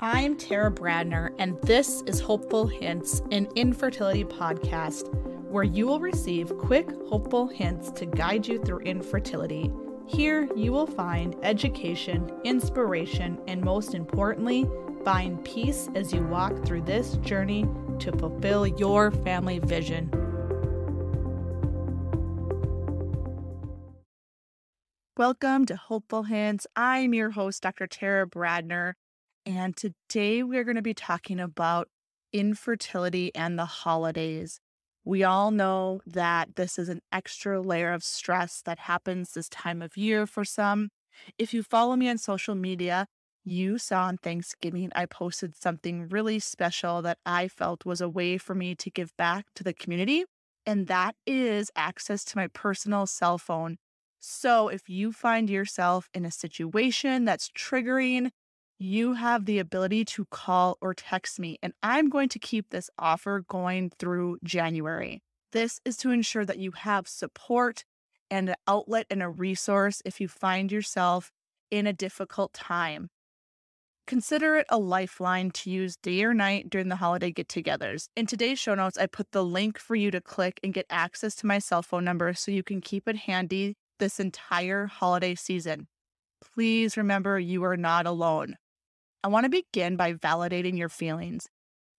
I'm Tara Brandner, and this is Hopeful Hints, an infertility podcast where you will receive quick, hopeful hints to guide you through infertility. Here, you will find education, inspiration, and most importantly, find peace as you walk through this journey to fulfill your family vision. Welcome to Hopeful Hints. I'm your host, Dr. Tara Brandner, and today we're going to be talking about infertility and the holidays. We all know that this is an extra layer of stress that happens this time of year for some. If you follow me on social media, you saw on Thanksgiving I posted something really special that I felt was a way for me to give back to the community, and that is access to my personal cell phone. So if you find yourself in a situation that's triggering, you have the ability to call or text me, and I'm going to keep this offer going through January. This is to ensure that you have support and an outlet and a resource if you find yourself in a difficult time. Consider it a lifeline to use day or night during the holiday get togethers. In today's show notes, I put the link for you to click and get access to my cell phone number so you can keep it handy this entire holiday season. Please remember you are not alone. I want to begin by validating your feelings.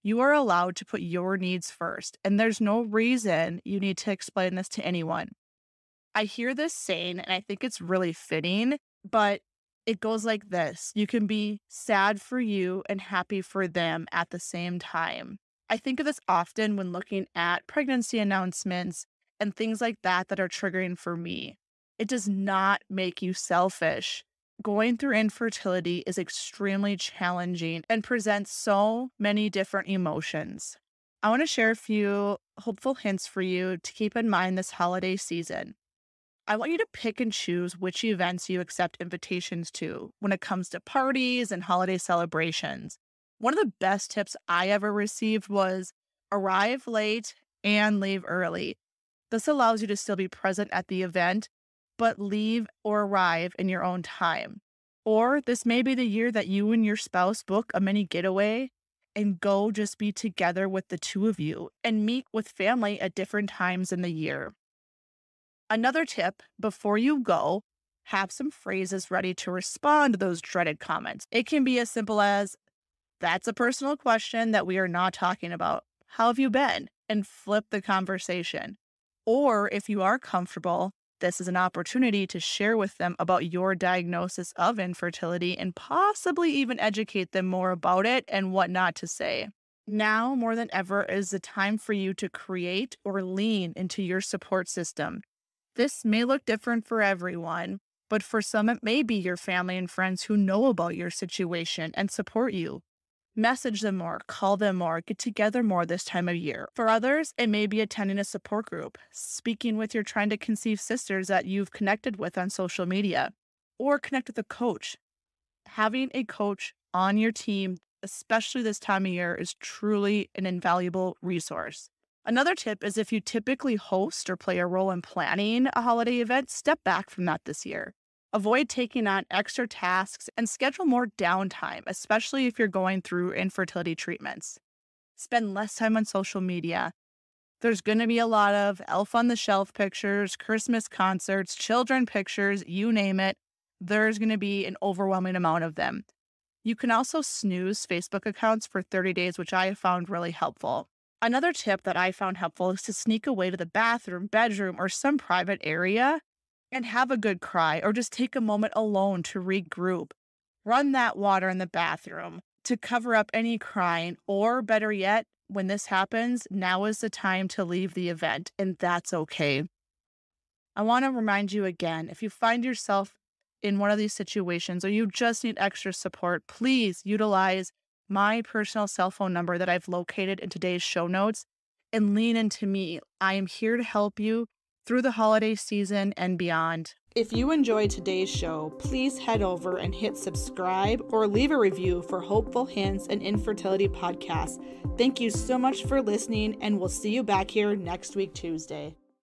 You are allowed to put your needs first, and there's no reason you need to explain this to anyone. I hear this saying, and I think it's really fitting, but it goes like this You can be sad for you and happy for them at the same time. I think of this often when looking at pregnancy announcements and things like that that are triggering for me. It does not make you selfish going through infertility is extremely challenging and presents so many different emotions. I want to share a few hopeful hints for you to keep in mind this holiday season. I want you to pick and choose which events you accept invitations to when it comes to parties and holiday celebrations. One of the best tips I ever received was arrive late and leave early. This allows you to still be present at the event but leave or arrive in your own time. Or this may be the year that you and your spouse book a mini getaway and go just be together with the two of you and meet with family at different times in the year. Another tip before you go, have some phrases ready to respond to those dreaded comments. It can be as simple as, That's a personal question that we are not talking about. How have you been? And flip the conversation. Or if you are comfortable, this is an opportunity to share with them about your diagnosis of infertility and possibly even educate them more about it and what not to say. Now, more than ever, is the time for you to create or lean into your support system. This may look different for everyone, but for some, it may be your family and friends who know about your situation and support you message them more, call them more, get together more this time of year. For others, it may be attending a support group, speaking with your trying to conceive sisters that you've connected with on social media, or connect with a coach. Having a coach on your team, especially this time of year, is truly an invaluable resource. Another tip is if you typically host or play a role in planning a holiday event, step back from that this year. Avoid taking on extra tasks and schedule more downtime, especially if you're going through infertility treatments. Spend less time on social media. There's going to be a lot of elf on the shelf pictures, Christmas concerts, children pictures, you name it. There's going to be an overwhelming amount of them. You can also snooze Facebook accounts for 30 days, which I found really helpful. Another tip that I found helpful is to sneak away to the bathroom, bedroom, or some private area and have a good cry or just take a moment alone to regroup. Run that water in the bathroom to cover up any crying, or better yet, when this happens, now is the time to leave the event, and that's okay. I want to remind you again if you find yourself in one of these situations or you just need extra support, please utilize my personal cell phone number that I've located in today's show notes and lean into me. I am here to help you through the holiday season and beyond. If you enjoyed today's show, please head over and hit subscribe or leave a review for Hopeful Hints and Infertility Podcast. Thank you so much for listening, and we'll see you back here next week, Tuesday.